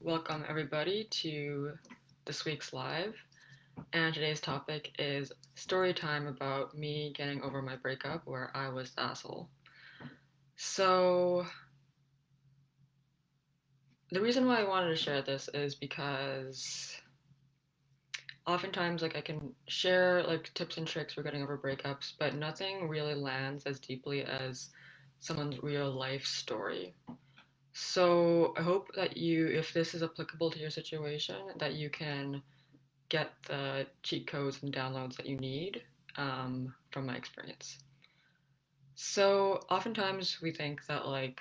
Welcome, everybody, to this week's live. And today's topic is story time about me getting over my breakup where I was the asshole. So, the reason why I wanted to share this is because oftentimes like I can share like tips and tricks for getting over breakups, but nothing really lands as deeply as someone's real life story. So I hope that you, if this is applicable to your situation, that you can get the cheat codes and downloads that you need um, from my experience. So oftentimes we think that like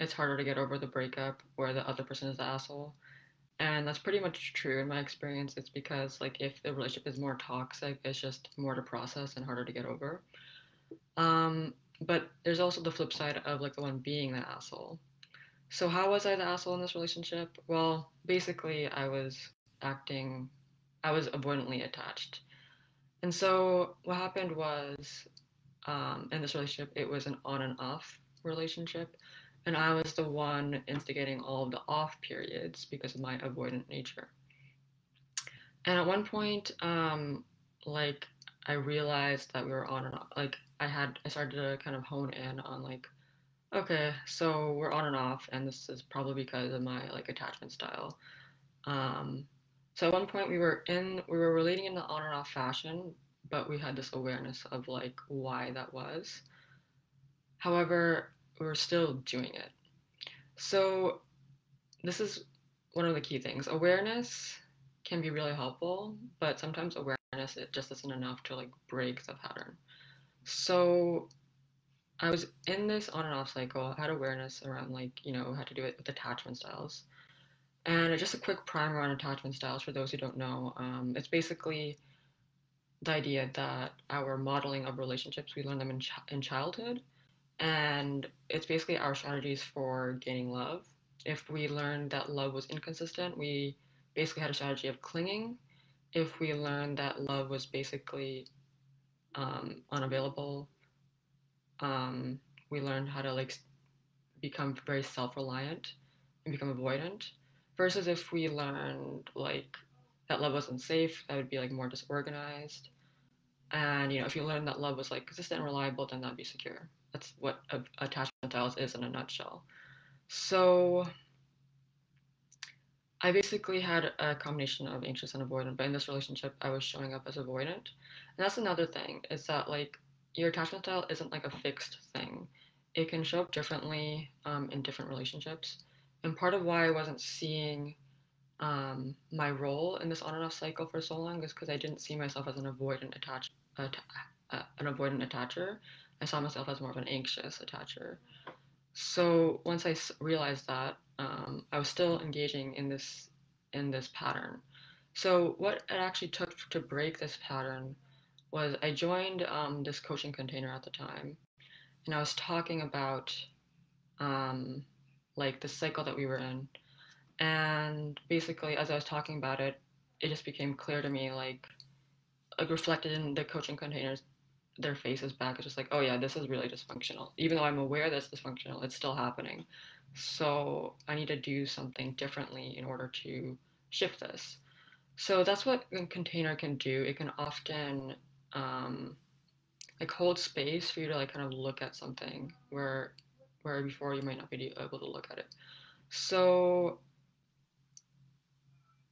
it's harder to get over the breakup where the other person is the asshole. And that's pretty much true in my experience. It's because like if the relationship is more toxic, it's just more to process and harder to get over. Um, but there's also the flip side of like the one being the asshole. So how was I the asshole in this relationship? Well, basically I was acting I was avoidantly attached. And so what happened was um, in this relationship, it was an on and off relationship. And I was the one instigating all of the off periods because of my avoidant nature. And at one point, um, like, I realized that we were on and off. Like, I had, I started to kind of hone in on, like, okay, so we're on and off, and this is probably because of my, like, attachment style. Um, so at one point we were in we were relating in the on and off fashion, but we had this awareness of like why that was. However, we're still doing it. So this is one of the key things. Awareness can be really helpful, but sometimes awareness it just isn't enough to like break the pattern. So I was in this on and off cycle. I had awareness around like, you know, how to do it with attachment styles. And just a quick primer on attachment styles for those who don't know. Um, it's basically the idea that our modeling of relationships, we learn them in, ch- in childhood. And it's basically our strategies for gaining love. If we learned that love was inconsistent, we basically had a strategy of clinging. If we learned that love was basically um, unavailable, um, we learned how to like become very self-reliant and become avoidant versus if we learned like that love wasn't safe, that would be like more disorganized. And you know, if you learn that love was like consistent and reliable, then that'd be secure. That's what a, attachment styles is in a nutshell. So I basically had a combination of anxious and avoidant, but in this relationship, I was showing up as avoidant. And that's another thing is that like your attachment style isn't like a fixed thing. It can show up differently um, in different relationships. And part of why I wasn't seeing um, my role in this on and off cycle for so long is because I didn't see myself as an avoidant attach, uh, an avoidant attacher. I saw myself as more of an anxious attacher. So once I realized that, um, I was still engaging in this in this pattern. So what it actually took to break this pattern was I joined um, this coaching container at the time, and I was talking about um, like the cycle that we were in. And basically, as I was talking about it, it just became clear to me, like, like reflected in the coaching containers, their faces back. It's just like, oh yeah, this is really dysfunctional. Even though I'm aware that it's dysfunctional, it's still happening. So I need to do something differently in order to shift this. So that's what a container can do. It can often um, like hold space for you to like kind of look at something where where before you might not be able to look at it. So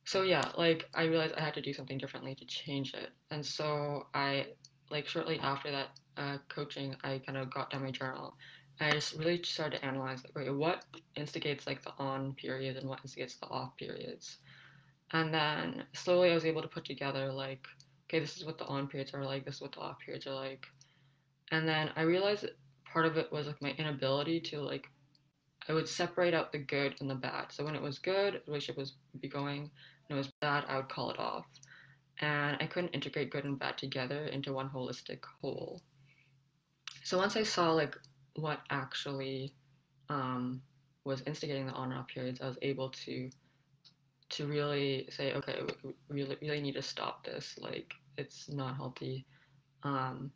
so yeah, like I realized I had to do something differently to change it. And so I like shortly after that uh, coaching, I kind of got down my journal. I just really started to analyze like, wait, what instigates like the on periods and what instigates the off periods. And then slowly I was able to put together like, okay, this is what the on periods are like, this is what the off periods are like. And then I realized part of it was like my inability to like I would separate out the good and the bad. So when it was good, the relationship was be going, and it was bad, I would call it off. And I couldn't integrate good and bad together into one holistic whole. So once I saw like what actually um, was instigating the on and off periods, I was able to to really say, okay, we really really need to stop this. Like it's not healthy. Um,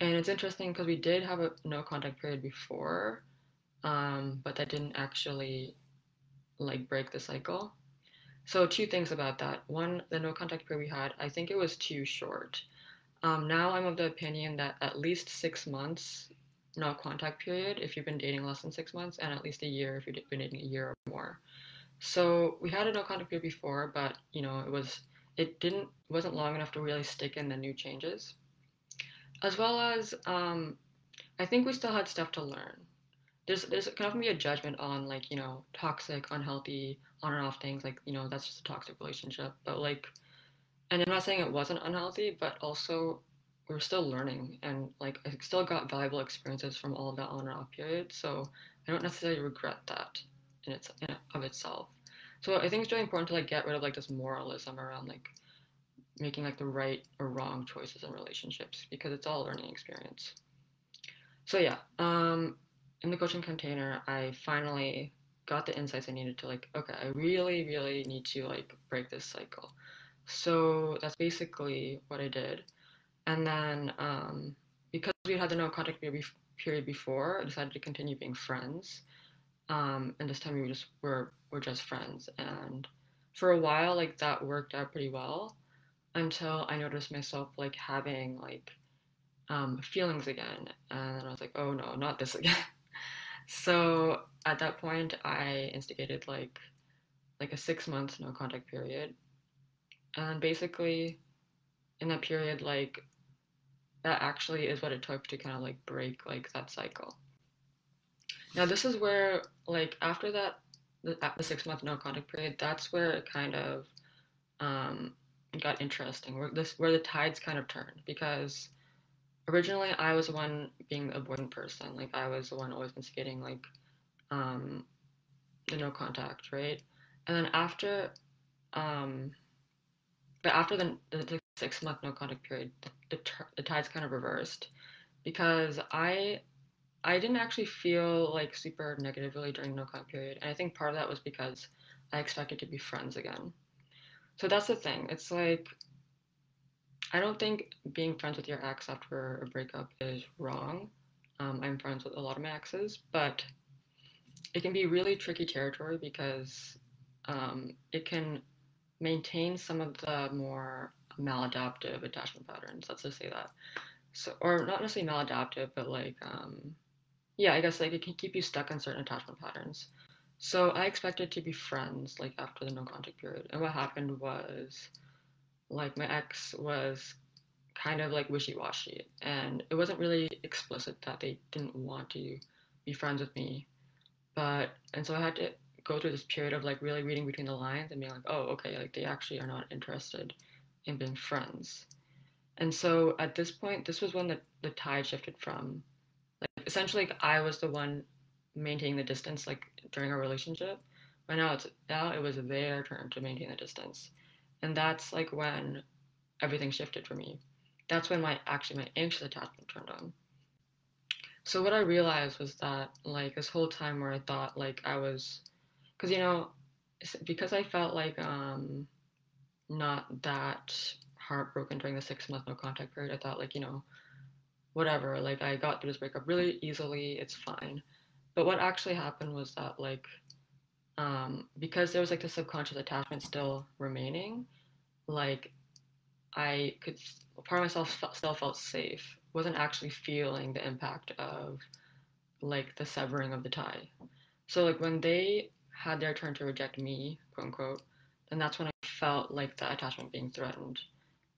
and it's interesting because we did have a no contact period before, um, but that didn't actually like break the cycle. So two things about that. One, the no contact period we had, I think it was too short. Um, now I'm of the opinion that at least six months no contact period if you've been dating less than six months, and at least a year if you've been dating a year or more. So we had a no contact period before, but you know it was it didn't wasn't long enough to really stick in the new changes, as well as um, I think we still had stuff to learn. There's there's can often be a judgment on like you know toxic, unhealthy, on and off things like you know that's just a toxic relationship, but like, and I'm not saying it wasn't unhealthy, but also we are still learning and like I still got valuable experiences from all of that on and off period. So I don't necessarily regret that in its in of itself. So I think it's really important to like get rid of like this moralism around like making like the right or wrong choices in relationships because it's all a learning experience. So yeah, um, in the coaching container, I finally got the insights I needed to like, okay, I really, really need to like break this cycle. So that's basically what I did. And then um, because we had the no contact period before, I decided to continue being friends. Um, and this time we just were were just friends. And for a while, like that worked out pretty well until I noticed myself like having like um, feelings again. And I was like, oh no, not this again. so at that point, I instigated like like a six month no contact period. And basically, in that period, like that actually is what it took to kind of like break like that cycle. Now this is where like after that the, the six month no contact period, that's where it kind of um, got interesting. Where this where the tides kind of turned because originally I was the one being the avoidant person. Like I was the one always instigating like um, the no contact, right? And then after um, but after the, the six month no contact period, the, the, the tides kind of reversed because I I didn't actually feel like super negatively during the no contact period, and I think part of that was because I expected to be friends again. So that's the thing. It's like I don't think being friends with your ex after a breakup is wrong. Um, I'm friends with a lot of my exes, but it can be really tricky territory because um, it can maintain some of the more maladaptive attachment patterns. Let's just say that. So, or not necessarily maladaptive, but like, um, yeah, I guess like it can keep you stuck in certain attachment patterns. So I expected to be friends like after the no contact period, and what happened was, like my ex was kind of like wishy-washy, and it wasn't really explicit that they didn't want to be friends with me, but and so I had to go through this period of like really reading between the lines and being like, oh, okay, like they actually are not interested in being friends. And so at this point, this was when the, the tide shifted from essentially I was the one maintaining the distance like during our relationship. But now it's now it was their turn to maintain the distance. And that's like when everything shifted for me. That's when my actually my anxious attachment turned on. So what I realized was that like this whole time where I thought like I was because you know because I felt like um not that heartbroken during the six month no contact period. I thought like you know whatever like I got through this breakup really easily. It's fine. But what actually happened was that like um because there was like the subconscious attachment still remaining, like I could part of myself still felt safe. Wasn't actually feeling the impact of like the severing of the tie. So like when they had their turn to reject me, quote unquote, then that's when I felt like the attachment being threatened.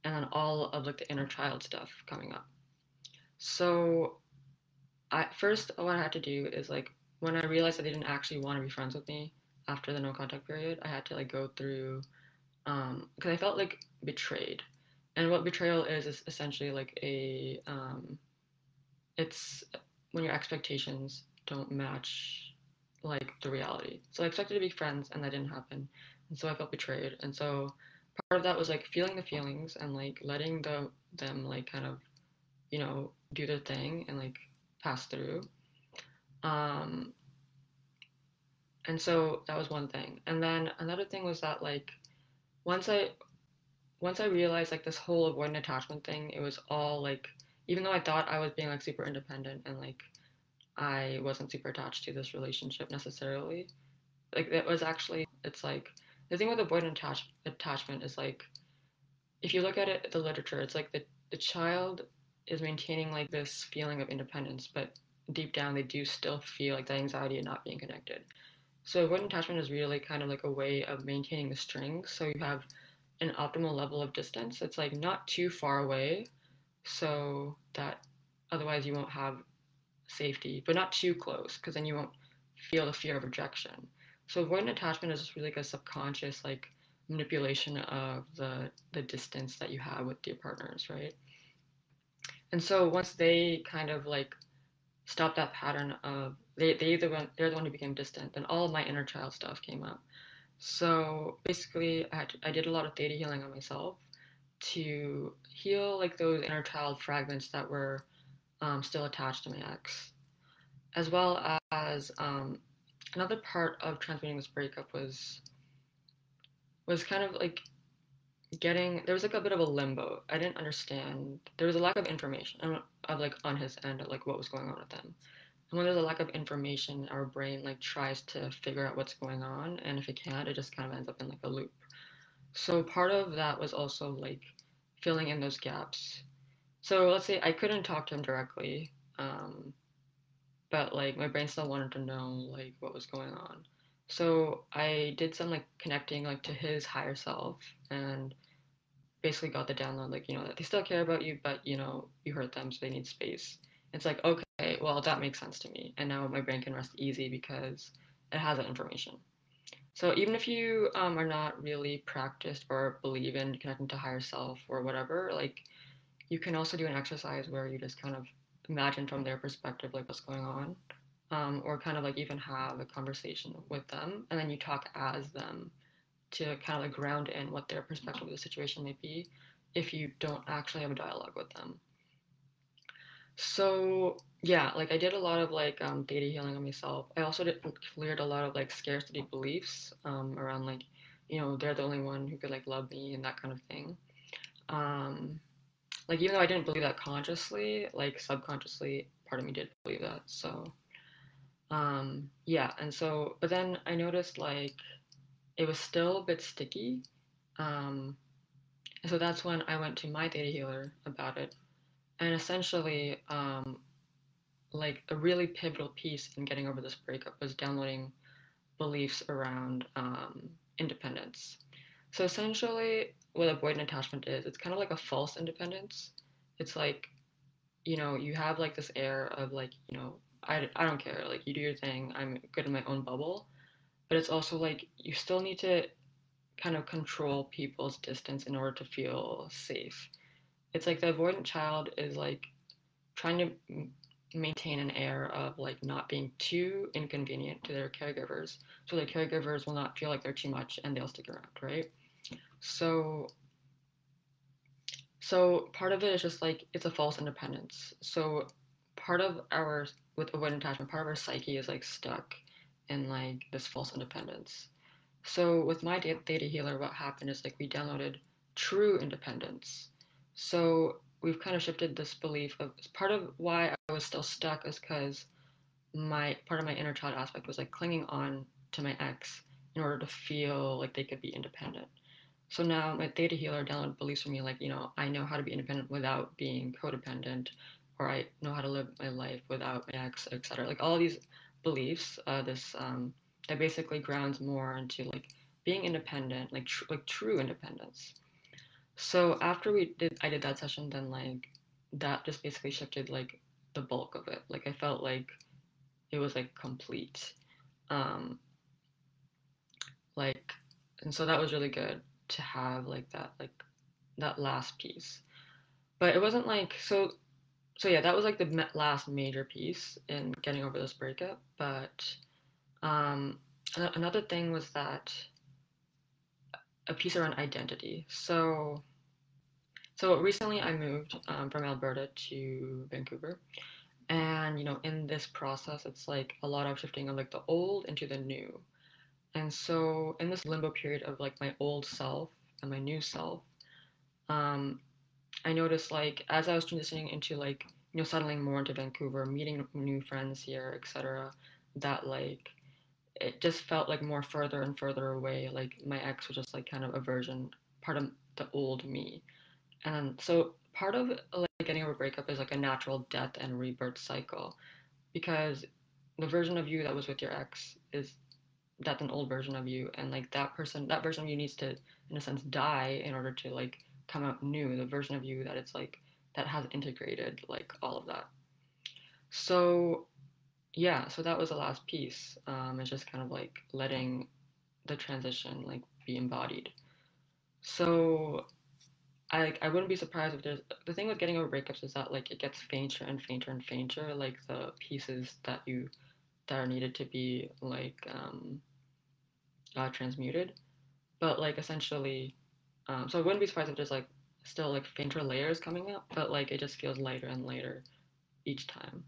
And then all of like the inner child stuff coming up. So I first what I had to do is like when I realized that they didn't actually want to be friends with me after the no contact period, I had to like go through um because I felt like betrayed. And what betrayal is is essentially like a um it's when your expectations don't match like the reality. So I expected to be friends and that didn't happen. And so I felt betrayed. And so part of that was like feeling the feelings and like letting the them like kind of, you know, do their thing and like pass through. Um and so that was one thing. And then another thing was that like once I once I realized like this whole avoidant attachment thing, it was all like even though I thought I was being like super independent and like I wasn't super attached to this relationship necessarily. Like it was actually it's like the thing with avoidant attach- attachment is like if you look at it the literature it's like the, the child is maintaining like this feeling of independence but deep down they do still feel like the anxiety of not being connected. So avoidant attachment is really kind of like a way of maintaining the strings so you have an optimal level of distance. It's like not too far away so that otherwise you won't have safety but not too close because then you won't feel the fear of rejection. So avoidant attachment is just really like a subconscious like manipulation of the the distance that you have with your partners, right? And so once they kind of like stopped that pattern of they they the one they're the one who became distant, then all my inner child stuff came up. So basically, I, to, I did a lot of theta healing on myself to heal like those inner child fragments that were um, still attached to my ex, as well as um, another part of transmuting this breakup was was kind of like getting there was like a bit of a limbo. I didn't understand. There was a lack of information of like on his end like what was going on with them. And when there's a lack of information, our brain like tries to figure out what's going on, and if it can't, it just kind of ends up in like a loop. So part of that was also like filling in those gaps. So let's say I couldn't talk to him directly, um, but like my brain still wanted to know like what was going on. So I did some like connecting like to his higher self and basically got the download like you know that they still care about you but you know you hurt them so they need space. It's like okay, well that makes sense to me and now my brain can rest easy because it has that information. So even if you um, are not really practiced or believe in connecting to higher self or whatever, like you can also do an exercise where you just kind of imagine from their perspective like what's going on um, or kind of like even have a conversation with them and then you talk as them to kind of like ground in what their perspective of the situation may be if you don't actually have a dialogue with them. So yeah like i did a lot of like um, theta healing on myself. I also did cleared a lot of like scarcity beliefs um, around like you know they're the only one who could like love me and that kind of thing. Um, like even though i didn't believe that consciously like subconsciously part of me did believe that so um, yeah, and so, but then I noticed like it was still a bit sticky. Um, so that's when I went to my theta healer about it. And essentially, um, like a really pivotal piece in getting over this breakup was downloading beliefs around um, independence. So essentially, what avoidant attachment is, it's kind of like a false independence. It's like, you know, you have like this air of like, you know, I, I don't care. Like, you do your thing. I'm good in my own bubble. But it's also like you still need to kind of control people's distance in order to feel safe. It's like the avoidant child is like trying to maintain an air of like not being too inconvenient to their caregivers so their caregivers will not feel like they're too much and they'll stick around right so so part of it is just like it's a false independence so part of our with avoidant attachment, part of our psyche is like stuck in like this false independence. So with my theta healer, what happened is like we downloaded true independence. So we've kind of shifted this belief of part of why I was still stuck is because my part of my inner child aspect was like clinging on to my ex in order to feel like they could be independent. So now my theta healer downloaded beliefs for me like, you know, I know how to be independent without being codependent or I know how to live my life without my ex, etc. Like all these beliefs, uh, this um, that basically grounds more into like being independent, like tr- like true independence. So after we did, I did that session, then like that just basically shifted like the bulk of it. Like I felt like it was like complete. Um, like, and so that was really good to have like that like that last piece. But it wasn't like so so yeah, that was like the last major piece in getting over this breakup. But um, another thing was that a piece around identity. So, so recently I moved um, from Alberta to Vancouver, and you know, in this process, it's like a lot of shifting of like the old into the new. And so, in this limbo period of like my old self and my new self, um, I noticed like as I was transitioning into like you know settling more into Vancouver, meeting new friends here, etc. That like it just felt like more further and further away. Like my ex was just like kind of a version, part of the old me. And so part of like getting over a breakup is like a natural death and rebirth cycle because the version of you that was with your ex is that's an old version of you and like that person that version of you needs to in a sense die in order to like come out new the version of you that it's like that has integrated like all of that so yeah so that was the last piece um it's just kind of like letting the transition like be embodied so I I wouldn't be surprised if there's the thing with getting over breakups is that like it gets fainter and fainter and fainter, like the pieces that you that are needed to be like um, uh, transmuted. But like essentially, um, so I wouldn't be surprised if there's like still like fainter layers coming up, but like it just feels lighter and lighter each time.